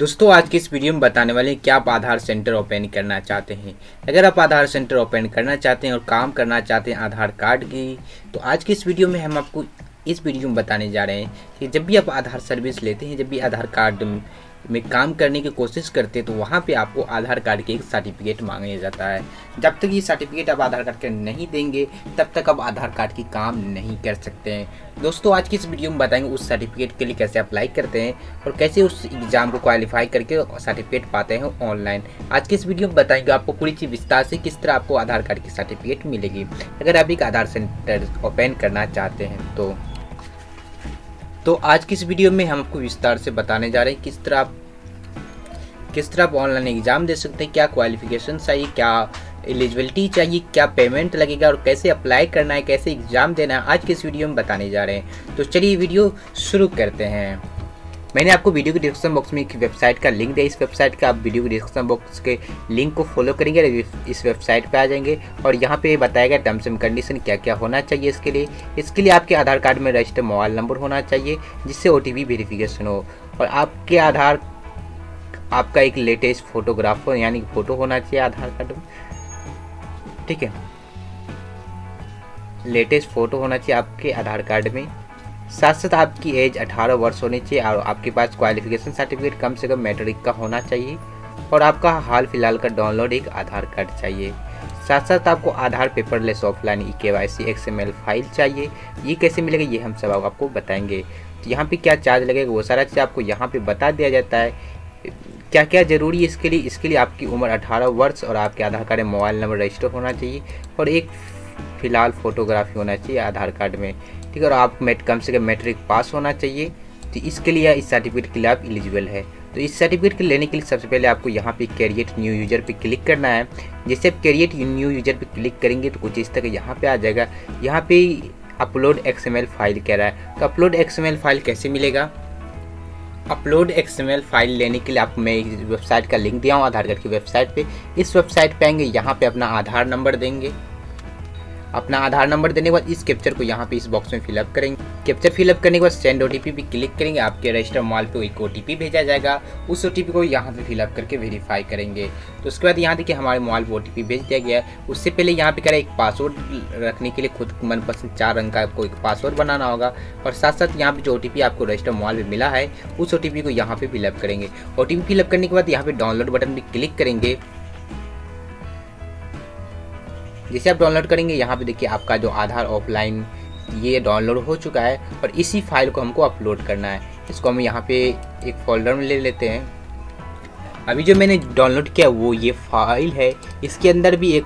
दोस्तों, आज के इस वीडियो में बताने वाले हैं कि आप आधार सेंटर ओपन करना चाहते हैं। अगर आप आधार सेंटर ओपन करना चाहते हैं और काम करना चाहते हैं आधार कार्ड की तो आज की इस वीडियो में हम आपको इस वीडियो में बताने जा रहे हैं कि जब भी आप आधार सर्विस लेते हैं, जब भी आधार कार्ड में काम करने की कोशिश करते हैं तो वहाँ पे आपको आधार कार्ड के एक सर्टिफिकेट मांगा जाता है। जब तक ये सर्टिफिकेट आप आधार कार्ड के नहीं देंगे, तब तक आप आधार कार्ड की काम नहीं कर सकते हैं। दोस्तों, आज की इस वीडियो में बताएँगे उस सर्टिफिकेट के लिए कैसे अप्लाई करते हैं और कैसे उस एग्ज़ाम को क्वालिफाई करके सर्टिफिकेट पाते हैं ऑनलाइन आज की इस वीडियो में बताएँगे आपको पूरी चीज़ विस्तार से किस तरह आपको आधार कार्ड की सर्टिफिकेट मिलेगी। अगर आप एक आधार सेंटर ओपन करना चाहते हैं तो तो आज की इस वीडियो में हम आपको विस्तार से बताने जा रहे हैं किस तरह आप, किस तरह आप ऑनलाइन एग्ज़ाम दे सकते हैं, क्या क्वालिफिकेशन चाहिए, क्या एलिजिबिलिटी चाहिए, क्या पेमेंट लगेगा और कैसे अप्लाई करना है, कैसे एग्ज़ाम देना है, आज के इस वीडियो में बताने जा रहे हैं। तो चलिए वीडियो शुरू करते हैं। मैंने आपको वीडियो के डिस्क्रिप्शन बॉक्स में एक वेबसाइट का लिंक दिया इस वेबसाइट का आप वीडियो के डिस्क्रिप्शन बॉक्स के लिंक को फॉलो करेंगे इस वेबसाइट पे आ जाएँगे। और यहाँ पे बताएगा टर्म्स एंड कंडीशन क्या क्या होना चाहिए इसके लिए। इसके लिए आपके आधार कार्ड में रजिस्टर्ड मोबाइल नंबर होना चाहिए, जिससे ओ वेरिफिकेशन हो। और आपके आधार, आपका एक लेटेस्ट फोटोग्राफर यानी फ़ोटो होना चाहिए आधार कार्ड में। ठीक है? लेटेस्ट फ़ोटो होना चाहिए आपके आधार कार्ड में। साथ साथ आपकी एज 18 वर्ष होनी चाहिए और आपके पास क्वालिफिकेशन सर्टिफिकेट कम से कम मैट्रिक का होना चाहिए और आपका हाल फ़िलहाल का डाउनलोड एक आधार कार्ड चाहिए। साथ साथ आपको आधार पेपरलेस ऑफलाइन ई के वाई सी फ़ाइल चाहिए। ये कैसे मिलेगा, ये हम सब आपको बताएँगे। तो यहाँ पे क्या चार्ज लगेगा, वो सारा चीज़ आपको यहाँ पे बता दिया जाता है। क्या क्या ज़रूरी है इसके लिए? इसके लिए आपकी उम्र 18 वर्ष और आपके आधार कार्ड में मोबाइल नंबर रजिस्टर होना चाहिए और एक फ़िलहाल फ़ोटोग्राफी होना चाहिए आधार कार्ड में। ठीक है, और आप मेट, कम से कम मैट्रिक पास होना चाहिए। तो इसके लिए इस सर्टिफिकेट के लिए आप एलिजिबल है। तो इस सर्टिफिकेट के लेने के लिए सबसे पहले आपको यहाँ पे कैरिएट न्यू यूज़र पे क्लिक करना है। जैसे आप कैरिएट न्यू यूज़र पे क्लिक करेंगे तो कुछ इस तरह यहाँ पे आ जाएगा। यहाँ पे अपलोड एक्सएमएल फ़ाइल कह रहा है। तो अपलोड एक्सएमएल फ़ाइल कैसे मिलेगा? अपलोड एक्सएमएल फ़ाइल लेने के लिए आप मैं वेबसाइट का लिंक दिया हूँ, आधार कार्ड की वेबसाइट पे। इस वेबसाइट पे आएँगे, यहाँ पे अपना आधार नंबर देंगे। अपना आधार नंबर देने के बाद इस कैप्चर को यहाँ पे इस बॉक्स में फिलअप करेंगे। कैप्चर फिलअप करने के बाद सेंड ओ टी भी क्लिक करेंगे। आपके रजिस्टर मोबाइल पे एक ओटीपी भेजा जाएगा। उस ओटीपी को यहाँ पे फिलअप करके वेरीफाई करेंगे। तो उसके बाद यहाँ देखिए हमारे मोबाइल पर ओ भेज दिया गया उससे पहले यहाँ पे करें एक पासवर्ड रखने के लिए खुद मनपसंद चार रंग का आपको एक पासवर्ड बनाना होगा। और साथ साथ यहाँ पे जो ओटीपी आपको रजिस्टर मोबाइल में मिला है, उस ओटीपी को यहाँ पे फिलअप करेंगे। ओ टी फिलअप करने के बाद यहाँ पे डाउनलोड बटन पर क्लिक करेंगे। जैसे आप डाउनलोड करेंगे, यहाँ पे देखिए आपका जो आधार ऑफलाइन ये डाउनलोड हो चुका है और इसी फ़ाइल को हमको अपलोड करना है। इसको हम यहाँ पे एक फोल्डर में ले लेते हैं। अभी जो मैंने डाउनलोड किया वो ये फ़ाइल है। इसके अंदर भी एक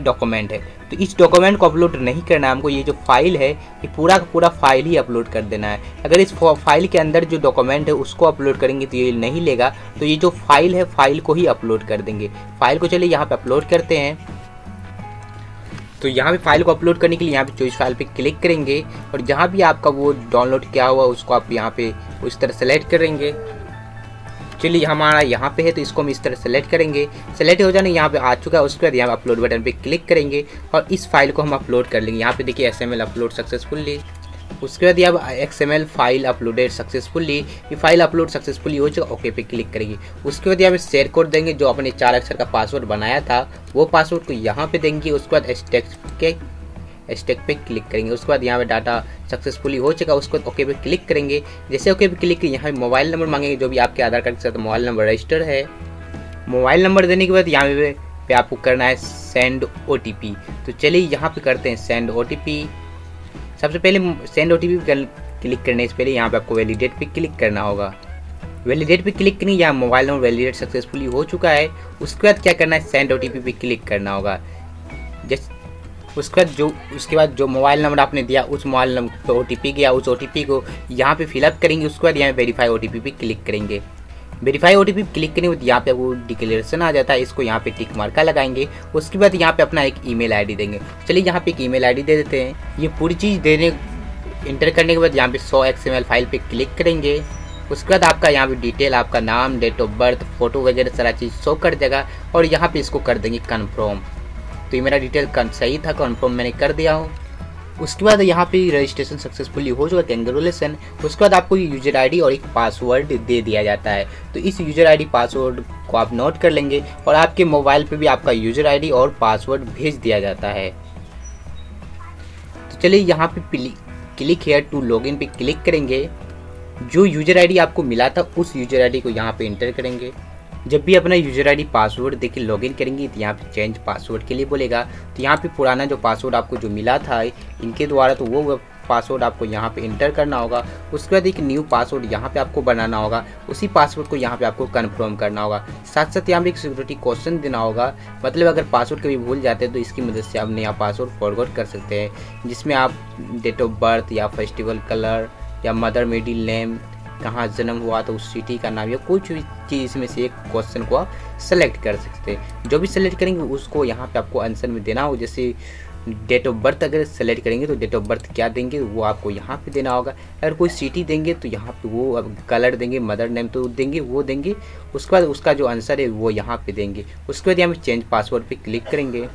डॉक्यूमेंट है। तो इस डॉक्यूमेंट को अपलोड नहीं करना है, हमको ये जो फ़ाइल है, ये पूरा का पूरा फ़ाइल ही अपलोड कर देना है। अगर इस फ़ाइल के अंदर जो डॉक्यूमेंट है उसको अपलोड करेंगे तो ये नहीं लेगा। तो ये जो फ़ाइल है फ़ाइल को ही अपलोड कर देंगे। फ़ाइल को चलिए यहाँ पे अपलोड करते हैं। तो यहाँ पे फ़ाइल को अपलोड करने के लिए यहाँ पे चॉइस फ़ाइल पे क्लिक करेंगे और जहाँ भी आपका वो डाउनलोड किया हुआ उसको आप यहाँ पे उस तरह सेलेक्ट करेंगे। चलिए हमारा यहाँ पे है तो इसको हम इस तरह सेलेक्ट करेंगे। सेलेक्ट हो जाने यहाँ पे आ चुका है, उसके बाद यहाँ अपलोड बटन पे क्लिक करेंगे और इस फ़ाइल को हम अपलोड कर लेंगे। यहाँ पे देखिए एसएमएल अपलोड सक्सेसफुली उसके बाद अब X M L file uploaded successfully ये फ़ाइल अपलोड सक्सेसफुली हो चुका ओके पे क्लिक करेंगे। उसके बाद यहाँ पे शेयर कोड देंगे, जो अपने चार अक्षर का पासवर्ड बनाया था, वो पासवर्ड को यहाँ पे देंगे, उसके बाद स्टेक के स्टेक पे क्लिक करेंगे। उसके बाद यहाँ पे डाटा सक्सेसफुली हो चुका, उसके बाद ओके पे क्लिक करेंगे। जैसे ओके पे क्लिक करेंगे, यहाँ पे मोबाइल नंबर मांगेंगे, जो भी आपके आधार कार्ड के साथ मोबाइल नंबर रजिस्टर है। मोबाइल नंबर देने के बाद यहाँ पे पे आपको करना है सेंड ओटीपी तो चलिए यहाँ पे करते हैं सेंड ओटीपी सबसे पहले send O T P click करने से पहले यहाँ पे आपको वैलिडेट पे क्लिक करना होगा। वैलिडेट पे क्लिक करनी यहाँ मोबाइल नंबर वैलिडेट सक्सेसफुली हो चुका है। उसके बाद क्या करना है? सेंड ओ टी पे क्लिक करना होगा। जैसे, उसके बाद जो, उसके बाद जो मोबाइल नंबर आपने दिया, उस मोबाइल नंबर पर ओ टी पी गया, उस ओ टी पी को यहाँ पे फिलअप करेंगे, उसके बाद यहाँ वेरीफाई ओ टी पे क्लिक करेंगे। वेरीफाई ओटीपी क्लिक करने के बाद यहाँ पे वो डिक्लेरेशन आ जाता है, इसको यहाँ पे टिक मार्का लगाएँगे। उसके बाद यहाँ पे अपना एक ईमेल आईडी देंगे। चलिए यहाँ पे एक ईमेल आईडी दे देते हैं। ये पूरी चीज़ देने इंटर करने के बाद यहाँ पे सौ एक्सएमएल फ़ाइल पे क्लिक करेंगे। उसके बाद आपका यहाँ पे डिटेल आपका नाम डेट ऑफ़ बर्थ फ़ोटो वगैरह, सारा चीज़ शो कर देगा और यहाँ पे इसको कर देंगे कन्फर्म तो ये मेरा डिटेल सही था कन्फर्म मैंने कर दिया हूँ। उसके बाद यहाँ पे रजिस्ट्रेशन सक्सेसफुली हो चुका कैंगरुलेशन उसके बाद आपको यूज़र आईडी और एक पासवर्ड दे दिया जाता है। तो इस यूज़र आईडी पासवर्ड को आप नोट कर लेंगे और आपके मोबाइल पे भी आपका यूज़र आईडी और पासवर्ड भेज दिया जाता है। तो चलिए यहाँ पे क्लिक हेयर टू लॉगिन पे क्लिक करेंगे। जो यूज़र आईडी आपको मिला था, उस यूज़र आईडी को यहाँ पे इंटर करेंगे। जब भी अपना यूज़र आईडी पासवर्ड देखिए लॉगिन करेंगे तो यहाँ पे चेंज पासवर्ड के लिए बोलेगा। तो यहाँ पे पुराना जो पासवर्ड आपको जो मिला था, इनके द्वारा तो वो पासवर्ड आपको यहाँ पे इंटर करना होगा। उसके बाद एक न्यू पासवर्ड यहाँ पे आपको बनाना होगा। उसी पासवर्ड को यहाँ पे आपको कन्फर्म करना होगा। साथ साथ यहाँ पे एक सिक्योरिटी क्वेश्चन देना होगा। मतलब अगर पासवर्ड कभी भूल जाते हैं तो इसकी मदद से आप नया पासवर्ड फॉरवर्ड कर सकते हैं। जिसमें आप डेट ऑफ़ बर्थ या फेस्टिवल कलर या मदर मिडिल नेम कहाँ जन्म हुआ तो उस सिटी का नाम या कुछ भी चीज़ में से एक क्वेश्चन को आप सेलेक्ट कर सकते हैं। जो भी सेलेक्ट करेंगे उसको यहाँ पे आपको आंसर में देना हो जैसे डेट ऑफ़ बर्थ अगर सेलेक्ट करेंगे तो डेट ऑफ़ बर्थ क्या देंगे वो आपको यहाँ पे देना होगा। अगर कोई सिटी देंगे तो यहाँ पे वो अब कलर देंगे मदर नेम तो देंगे, वो देंगे। उसके बाद उसका जो आंसर है वो यहाँ पे देंगे। उसके बाद यहाँ पे चेंज पासवर्ड पे क्लिक करेंगे।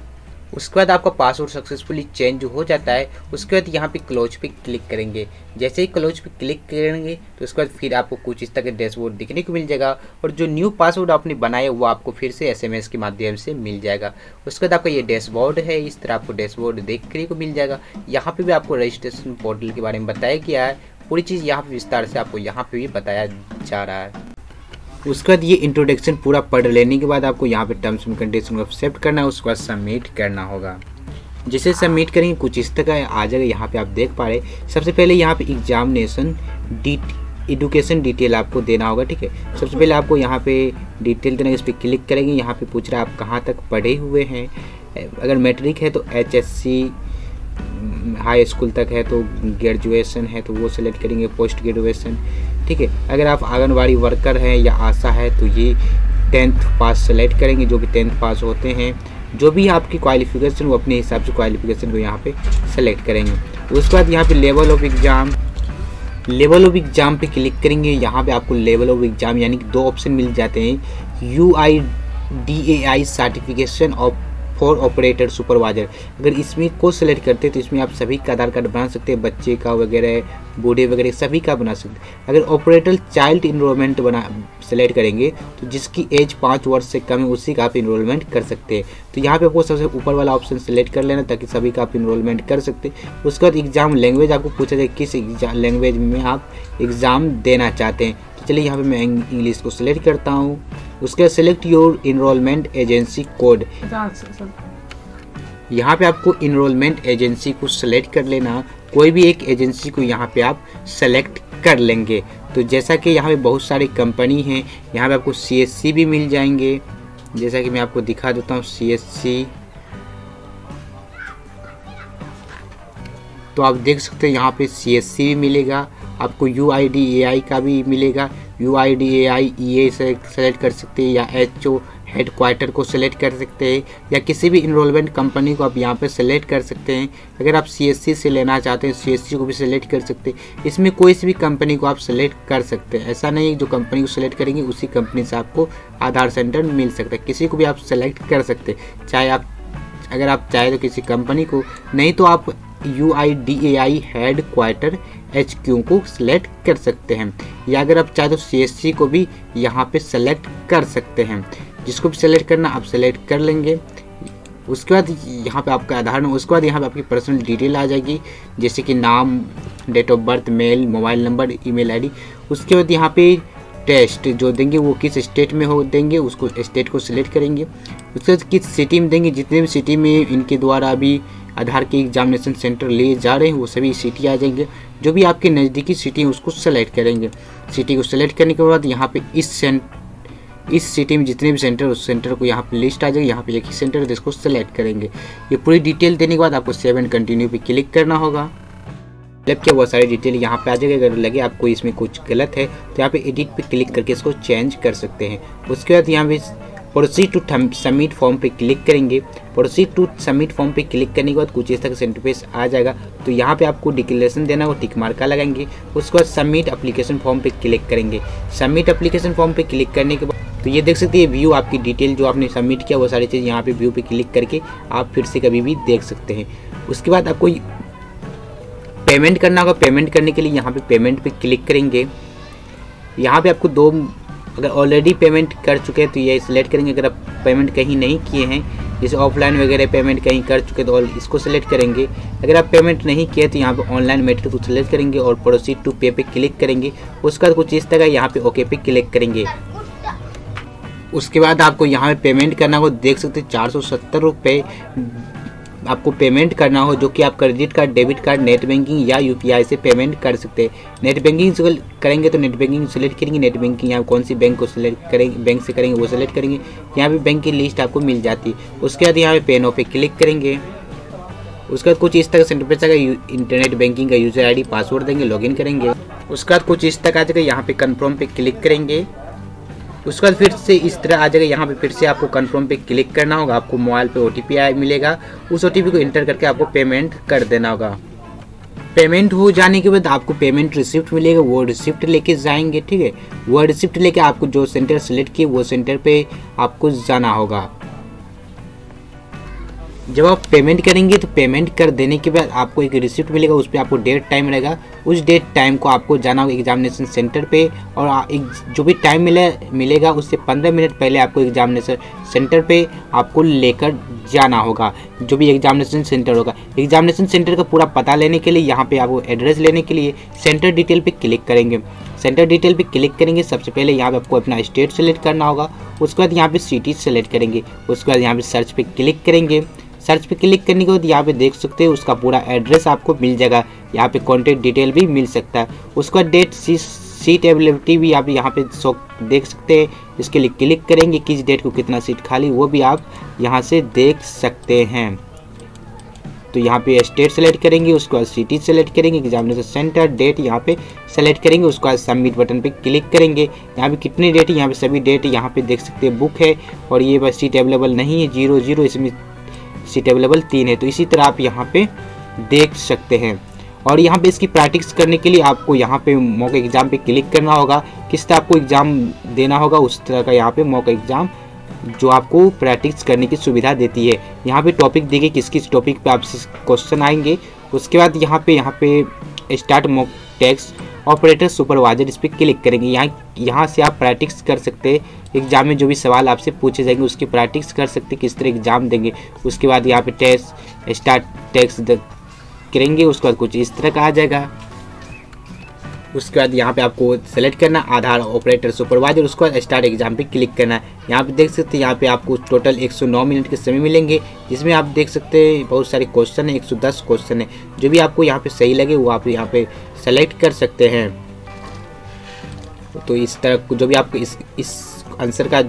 उसके बाद आपका पासवर्ड सक्सेसफुली चेंज हो जाता है, उसके बाद यहाँ पे क्लोज पे क्लिक करेंगे। जैसे ही क्लोज पे क्लिक करेंगे तो उसके बाद फिर आपको कुछ इस तरह के डैशबोर्ड दिखने को मिल जाएगा और जो न्यू पासवर्ड आपने बनाया, वो आपको फिर से एसएमएस के माध्यम से मिल जाएगा। उसके बाद आपका ये डैशबोर्ड है, इस तरह आपको डैशबोर्ड देखने को मिल जाएगा। यहाँ पर भी आपको रजिस्ट्रेशन पोर्टल के बारे में बताया गया है। पूरी चीज़ यहाँ पर विस्तार से आपको यहाँ पर भी बताया जा रहा है। उसके बाद ये इंट्रोडक्शन पूरा पढ़ लेने के बाद आपको यहाँ पे टर्म्स एंड कंडीशन को एक्सेप्ट करना है, उसके बाद सबमिट करना होगा। जिसे सबमिट करेंगे, कुछ इस तरह आ जाएगा। यहाँ पे आप देख पा रहे सबसे पहले यहाँ पे एग्जामिनेशन डी एडुकेशन डिटेल आपको देना होगा, ठीक है? सबसे पहले आपको यहाँ पे डिटेल देना इस पर क्लिक करेंगे। यहाँ पे पूछ रहा है, आप कहाँ तक पढ़े हुए हैं? अगर मैट्रिक है तो H S C high school तक है तो ग्रेजुएशन है तो वो सेलेक्ट करेंगे पोस्ट ग्रेजुएशन ठीक है, अगर आप आंगनबाड़ी वर्कर हैं या आशा है तो ये टेंथ पास सेलेक्ट करेंगे, जो भी टेंथ पास होते हैं, जो भी आपकी क्वालिफिकेशन वो अपने हिसाब से क्वालिफिकेशन को यहाँ पे सेलेक्ट करेंगे। उसके बाद यहाँ पे level of exam level of exam पे क्लिक करेंगे, यहाँ पे आपको लेवल ऑफ़ एग्ज़ाम यानी कि दो ऑप्शन मिल जाते हैं U I D A I certification of for operator supervisor. अगर इसमें को सिलेक्ट करते हैं तो इसमें आप सभी का आधार कार्ड बना सकते हैं, बच्चे का वगैरह, बूढ़े वगैरह, सभी का बना सकते हैं। अगर ऑपरेटर चाइल्ड इनरोलमेंट बना सेलेक्ट करेंगे तो जिसकी एज पाँच वर्ष से कम है, उसी का आप इनरोलमेंट कर सकते हैं। तो यहाँ पे आपको सबसे ऊपर वाला ऑप्शन सेलेक्ट कर लेना, ताकि सभी का आप इनरोलमेंट कर सकते उसके बाद एग्ज़ाम लैंग्वेज आपको पूछा जाए, किस लैंग्वेज में आप एग्ज़ाम देना चाहते हैं। चलिए यहाँ पे मैं इंग्लिश को सिलेक्ट करता हूँ। उसके select your enrolment agency code यहाँ पे आपको इनरोलमेंट एजेंसी को सिलेक्ट कर लेना। कोई भी एक एजेंसी को यहाँ पे आप सेलेक्ट कर लेंगे। तो जैसा कि यहाँ पे बहुत सारी कंपनी हैं, यहाँ पे आपको CSC भी मिल जाएँगे। जैसा कि मैं आपको दिखा देता हूँ सी तो आप देख सकते हैं यहाँ पे सी एस सी भी मिलेगा, आपको यू आई डी ए आई का भी मिलेगा। U I D A I E A select कर सकते हैं या एच ओ हेड क्वार्टर को सिलेक्ट कर सकते हैं या किसी भी इनरोलमेंट कंपनी को आप यहाँ पर सेलेक्ट कर सकते हैं। अगर आप CSC से लेना चाहते हैं CSC को भी सिलेक्ट कर सकते हैं। इसमें कोई सी भी कंपनी को आप सेलेक्ट कर सकते हैं। ऐसा नहीं जो कंपनी को सिलेक्ट करेंगे, उसी कंपनी से आपको आधार सेंटर मिल सकता है। किसी को भी आप सेलेक्ट कर सकते हैं। चाहे आप, अगर आप चाहे तो किसी कंपनी को, नहीं तो आप U I D A I headquarter H Q को सिलेक्ट कर सकते हैं। या अगर आप चाहे तो सी एस सी को भी यहाँ पे सेलेक्ट कर सकते हैं। जिसको भी सेलेक्ट करना, आप सेलेक्ट कर लेंगे। उसके बाद यहाँ पे आपका आधार नंबर, उसके बाद यहाँ पे आपकी पर्सनल डिटेल आ जाएगी। जैसे कि नाम date of birth male mobile number email ID उसके बाद यहाँ पे टेस्ट जो देंगे, वो किस स्टेट में हो देंगे, उसको स्टेट को सिलेक्ट करेंगे। उसके बाद किस सिटी में देंगे, जितने भी सिटी में इनके द्वारा अभी आधार के एग्जामिनेशन सेंटर ले जा रहे हैं, वो सभी सिटी आ जाएँगे। जो भी आपके नज़दीकी सिटी है, उसको सेलेक्ट करेंगे। सिटी को सेलेक्ट करने के बाद यहाँ पे इस सेंट इस सिटी में जितने भी सेंटर उस सेंटर को यहाँ पे लिस्ट आ जाएगी। यहाँ पे एक ही सेंटर है, जिसको सेलेक्ट करेंगे। ये पूरी डिटेल देने के बाद आपको सेव एंड कंटिन्यू पे क्लिक करना होगा। जब क्या वो सारी डिटेल यहाँ पे आ जाएगी। अगर लगे आपको इसमें कुछ गलत है तो यहाँ पे एडिट पे क्लिक करके इसको चेंज कर सकते हैं। उसके बाद यहाँ पे प्रोसीड टू सबमिट फॉर्म पे क्लिक करेंगे। प्रोसीड टू सबमिट फॉर्म पे क्लिक करने के बाद कुछ इस तरह का पेज आ जाएगा। तो यहाँ पे आपको डिक्लेरेशन देना वो टिक मार्का लगाएँगे। उसके बाद सबमिट अप्लीकेशन फॉर्म पे क्लिक करेंगे। सबमिट अप्लीकेशन फॉर्म पे क्लिक करने के बाद तो ये देख सकते हैं व्यू आपकी डिटेल जो आपने सबमिट किया, वो सारी चीज़ यहाँ पे व्यू पे क्लिक करके आप फिर से कभी भी देख सकते हैं। उसके बाद आपको पेमेंट करना होगा। पेमेंट करने के लिए यहाँ पे पेमेंट पे क्लिक करेंगे। यहाँ पे आपको दो अगर ऑलरेडी पेमेंट कर चुके हैं तो ये सिलेक्ट करेंगे। अगर आप पेमेंट कहीं नहीं किए हैं जैसे ऑफलाइन वगैरह पेमेंट कहीं कर चुके तो इसको सेलेक्ट करेंगे। अगर आप पेमेंट नहीं किए तो यहाँ पे ऑनलाइन मेथड को सिलेक्ट करेंगे और प्रोसीड टू पे पे क्लिक करेंगे। उसके बाद कुछ इस तरह यहाँ पे ओके पे क्लिक करेंगे। उसके बाद आपको यहाँ पे पेमेंट करना हो देख सकते चार सौ सत्तर रुपये आपको पेमेंट करना हो जो कि आप credit card debit card net banking या यूपीआई से पेमेंट कर सकते हैं। नेट बैंकिंग से करेंगे तो नेट बैंकिंग सेलेक्ट करेंगे। नेट बैंकिंग यहाँ कौन सी बैंक को सिलेक्ट करेंगे बैंक से करेंगे, वो सिलेक्ट करेंगे। यहाँ पे बैंक की लिस्ट आपको मिल जाती है। उसके बाद यहाँ पे पेनो पे क्लिक करेंगे। उसके बाद कुछ इस तरह सेंटर पे इंटरनेट बैंकिंग का यूज़र आईडी पासवर्ड देंगे लॉगिन करेंगे। उसके बाद कुछ इस तरह आ जाएगा यहाँ पे कन्फर्म पे क्लिक करेंगे। उसके बाद फिर से इस तरह आ जाएगा। यहाँ पे फिर से आपको कंफर्म पे क्लिक करना होगा। आपको मोबाइल पे ओ टी मिलेगा। उस ओटीपी को इंटर करके आपको पेमेंट कर देना होगा। पेमेंट हो जाने के बाद आपको पेमेंट रिसिप्ट मिलेगा। वो रिसिप्ट लेके जाएँगे, ठीक है? वो रिसिप्ट लेके आपको जो सेंटर सेलेक्ट किए, वो सेंटर पे आपको जाना होगा। जब आप पेमेंट करेंगे तो पेमेंट कर देने के बाद आपको एक रिसिप्ट मिलेगा, उस पर आपको डेट टाइम रहेगा। उस डेट टाइम को आपको जाना होगा एग्जामिनेशन सेंटर पे, और जो भी टाइम मिले, मिलेगा, उससे पंद्रह मिनट पहले आपको एग्जामिनेशन सेंटर पे आपको लेकर जाना होगा, जो भी एग्जामिनेशन सेंटर होगा। एग्जामिनेशन सेंटर का पूरा पता लेने के लिए, यहाँ पे आपको एड्रेस लेने के लिए सेंटर डिटेल पे क्लिक करेंगे। सेंटर डिटेल पे क्लिक करेंगे, सबसे पहले यहाँ पे आपको अपना स्टेट सेलेक्ट करना होगा, उसके बाद यहाँ पे सिटी सेलेक्ट करेंगे, उसके बाद यहाँ पे सर्च पे क्लिक करेंगे। सर्च पे क्लिक करने के बाद यहाँ पे देख सकते हैं उसका पूरा एड्रेस आपको मिल जाएगा। यहाँ पे कॉन्टेक्ट डिटेल भी मिल सकता है। उसका डेट सी सीट अवेलेबिलिटी भी आप यहाँ पे सो देख सकते हैं। इसके लिए क्लिक करेंगे किस डेट को कितना सीट खाली, वो भी आप यहाँ से देख सकते हैं। तो यहाँ पे स्टेट सेलेक्ट करेंगे, उसके बाद सिटी सेलेक्ट करेंगे एग्जामिनेशन सेंटर डेट यहाँ पे सेलेक्ट करेंगे, उसके बाद सबमिट बटन पे क्लिक करेंगे। यहाँ पे कितनी डेट है यहाँ पे सभी डेट यहाँ पे देख सकते हैं बुक है और ये बस सीट अवेलेबल नहीं है ज़ीरो ज़ीरो इसमें सीट अवेलेबल तीन है तो इसी तरह आप यहाँ पे देख सकते हैं। और यहाँ पे इसकी प्रैक्टिस करने के लिए आपको यहाँ पे मौका एग्ज़ाम पे क्लिक करना होगा। किस तरह आपको एग्ज़ाम देना होगा, उस तरह का यहाँ पे मौका एग्ज़ाम जो आपको प्रैक्टिस करने की सुविधा देती है। यहाँ पे टॉपिक देखिए किस किस टॉपिक पे आपसे क्वेश्चन आएँगे। उसके बाद यहाँ पे यहाँ पे start mock test operator supervisor इस पर क्लिक करेंगे। यहाँ यहाँ से आप प्रैक्टिस कर सकते हैं। एग्ज़ाम में जो भी सवाल आपसे पूछे जाएँगे, उसकी प्रैक्टिस कर सकते किस तरह एग्ज़ाम देंगे। उसके बाद यहाँ पे टेस्ट, स्टार्ट टेक्स्ट करेंगे, उसके बाद कुछ इस तरह का आ जाएगा। उसके बाद यहाँ पे आपको सेलेक्ट करना, आधार ऑपरेटर सुपरवाइजर उसके बाद स्टार्ट एग्ज़ाम पे क्लिक करना। है यहाँ पे देख सकते हैं, यहाँ पे आपको टोटल 109 मिनट के समय मिलेंगे, जिसमें आप देख सकते हैं, बहुत सारे क्वेश्चन है 110 क्वेश्चन है। जो भी आपको यहाँ पे सही लगे, वो आप यहाँ पे सेलेक्ट कर सकते हैं। तो इस तरह जो भी आपको इस इस आंसर का,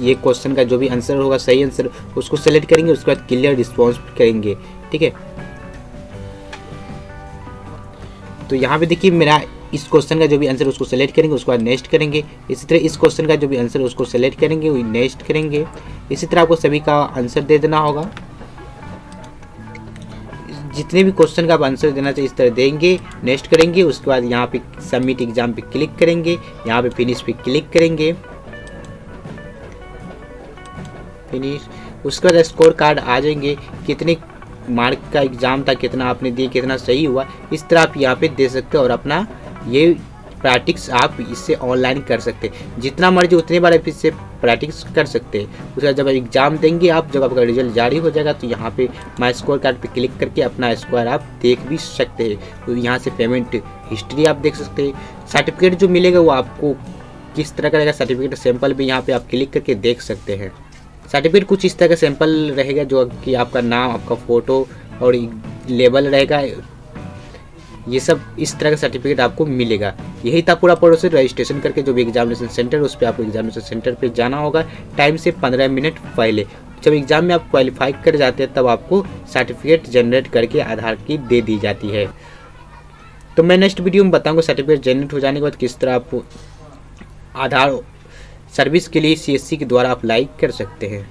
ये क्वेश्चन का जो भी आंसर होगा, सही आंसर उसको सेलेक्ट करेंगे, उसके बाद क्लियर रिस्पॉन्स करेंगे, ठीक है? तो यहाँ पे देखिए मेरा इस क्वेश्चन का जो भी आंसर उसको सेलेक्ट करेंगे, उसके बाद नेक्स्ट करेंगे। इसी तरह इस क्वेश्चन का जो भी आंसर उसको सेलेक्ट करेंगे, वही नेक्स्ट करेंगे। इसी तरह आपको सभी का आंसर दे देना होगा। जितने भी क्वेश्चन का आप आंसर देना चाहिए इस तरह देंगे नेक्स्ट करेंगे, उसके बाद यहाँ पे सबमिट एग्ज़ाम पे क्लिक करेंगे, यहाँ पे फिनिश पे क्लिक करेंगे। फिनिश उसके बाद स्कोर कार्ड आ जाएँगे, कितने मार्क का एग्ज़ाम था, कितना आपने दिया कितना सही हुआ, इस तरह आप यहाँ पे दे सकते हो और अपना ये प्रैक्टिस आप इससे ऑनलाइन कर सकते हैं। जितना मर्ज़ी उतनी बार आप इससे प्रैक्टिस कर सकते हैं। उसके बाद जब एग्ज़ाम देंगे आप, जब आपका रिज़ल्ट जारी हो जाएगा तो यहाँ पे माई स्कोर कार्ड पे क्लिक करके अपना स्कोर आप देख भी सकते हैं। तो यहाँ से पेमेंट हिस्ट्री आप देख सकते हैं। सर्टिफिकेट जो मिलेगा वो आपको किस तरह का रहेगा सर्टिफिकेट सैंपल भी यहाँ पर आप क्लिक करके देख सकते हैं। सर्टिफिकेट कुछ इस तरह का सैंपल रहेगा जो कि आपका नाम, आपका फ़ोटो और लेबल रहेगा। ये सब इस तरह का सर्टिफिकेट आपको मिलेगा। यही था पूरा प्रोसेस रजिस्ट्रेशन करके जो भी एग्जामिनेशन सेंटर उस पर आपको एग्जामिनेशन सेंटर पर जाना होगा। टाइम से पंद्रह मिनट पहले जब एग्ज़ाम में आप क्वालिफाई कर जाते हैं, तब आपको सर्टिफिकेट जनरेट करके आधार की दे दी जाती है। तो मैं नेक्स्ट वीडियो में बताऊँगा सर्टिफिकेट जनरेट हो जाने के बाद किस तरह आप आधार सर्विस के लिए CSC के द्वारा अप्लाई कर सकते हैं।